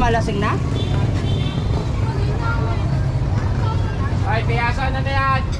Sino mamalasing na? Ay, piyasan na na yan!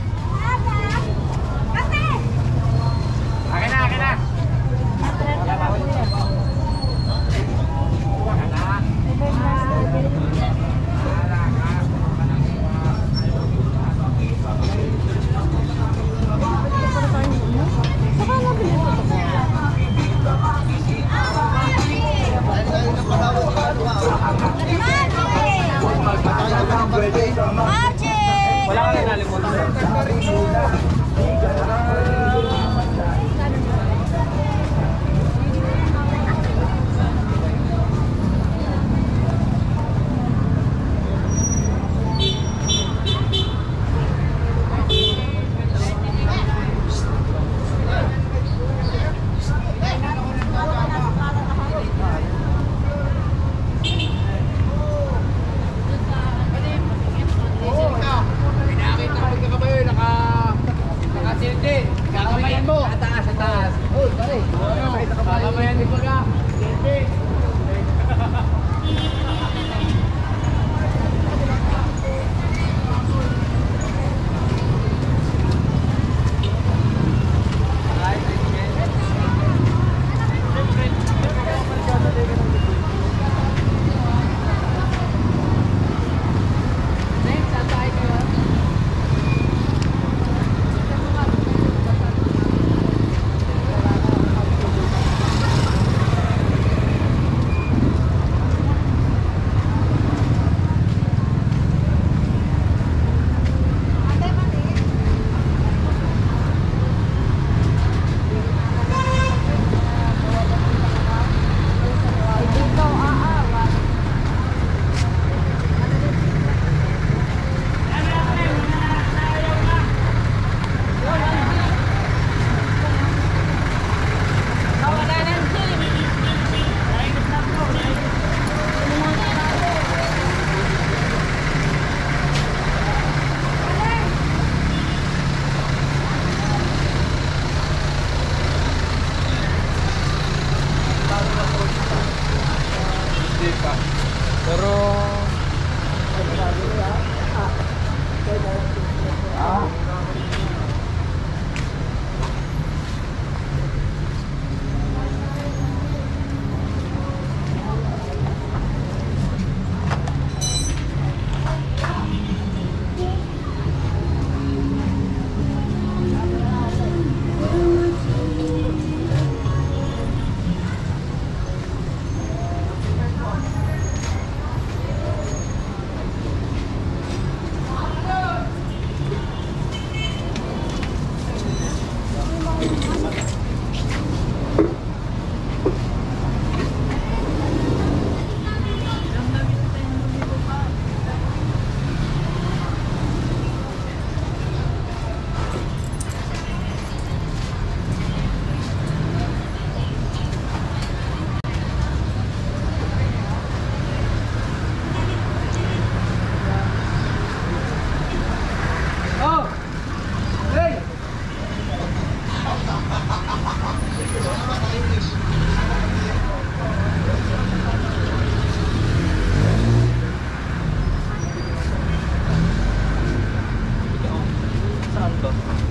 Magic! Wala ka na nalimutan. Hindi. Kakabayan mo. Ataas, ataas. Oh, pare. Kakabayan mo ka. Hindi. Hello.